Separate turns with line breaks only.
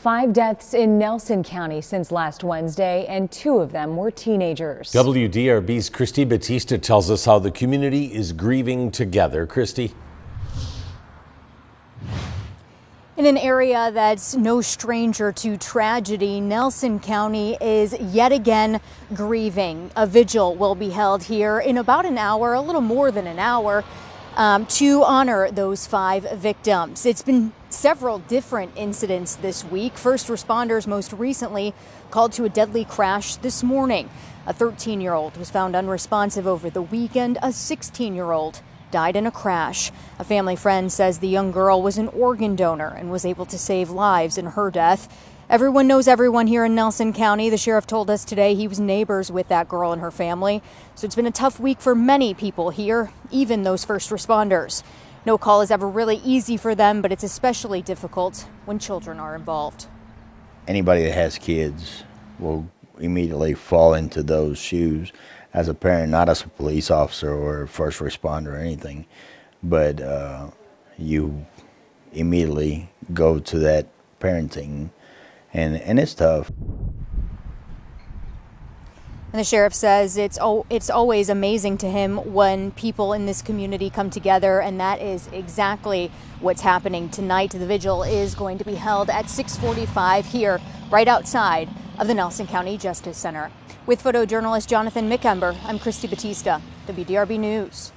Five deaths in Nelson County since last Wednesday, and two of them were teenagers.
WDRB's Christy Batista tells us how the community is grieving together. Christy.
In an area that's no stranger to tragedy, Nelson County is yet again grieving. A vigil will be held here in about an hour, a little more than an hour, um, to honor those five victims. It's been several different incidents this week. First responders most recently called to a deadly crash this morning. A 13 year old was found unresponsive over the weekend. A 16 year old died in a crash. A family friend says the young girl was an organ donor and was able to save lives in her death. Everyone knows everyone here in Nelson County. The sheriff told us today he was neighbors with that girl and her family. So it's been a tough week for many people here, even those first responders. No call is ever really easy for them, but it's especially difficult when children are involved.
Anybody that has kids will immediately fall into those shoes as a parent, not as a police officer or first responder or anything, but uh, you immediately go to that parenting and and it's tough.
And the sheriff says it's it's always amazing to him when people in this community come together, and that is exactly what's happening tonight. The vigil is going to be held at 6:45 here, right outside of the Nelson County Justice Center. With photojournalist Jonathan Mickember, I'm Christy Batista, WDRB News.